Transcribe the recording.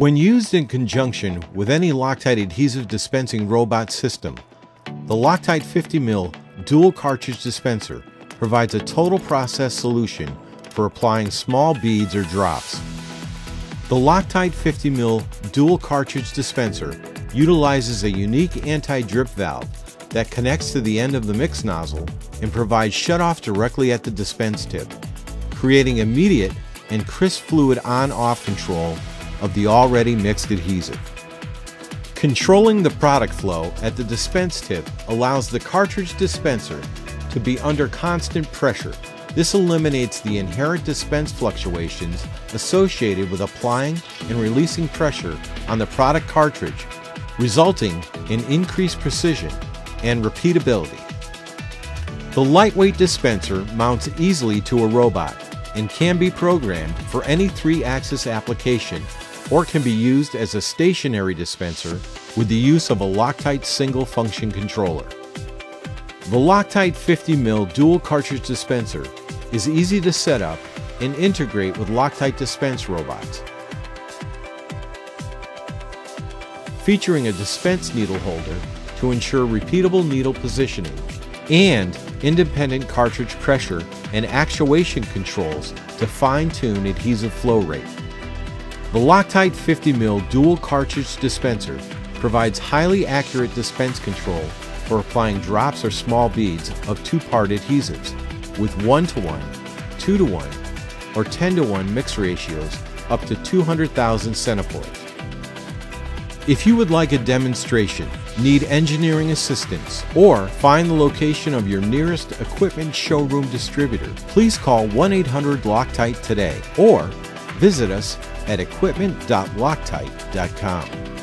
When used in conjunction with any Loctite adhesive dispensing robot system, the Loctite 50ml dual cartridge dispenser provides a total process solution for applying small beads or drops. The Loctite 50ml dual cartridge dispenser utilizes a unique anti-drip valve that connects to the end of the mix nozzle and provides shutoff directly at the dispense tip, creating immediate and crisp fluid on-off control of the already mixed adhesive. Controlling the product flow at the dispense tip allows the cartridge dispenser to be under constant pressure. This eliminates the inherent dispense fluctuations associated with applying and releasing pressure on the product cartridge, resulting in increased precision and repeatability. The lightweight dispenser mounts easily to a robot and can be programmed for any three-axis application or can be used as a stationary dispenser with the use of a Loctite single function controller. The Loctite 50ml dual cartridge dispenser is easy to set up and integrate with Loctite dispense robots. Featuring a dispense needle holder to ensure repeatable needle positioning and independent cartridge pressure and actuation controls to fine-tune adhesive flow rate. The Loctite 50ml dual cartridge dispenser provides highly accurate dispense control for applying drops or small beads of two-part adhesives with 1 to 1, 2 to 1, or 10 to 1 mix ratios up to 200,000 centipoise. If you would like a demonstration, need engineering assistance, or find the location of your nearest equipment showroom distributor, please call 1 800 Loctite today or visit us at equipment.loctite.com.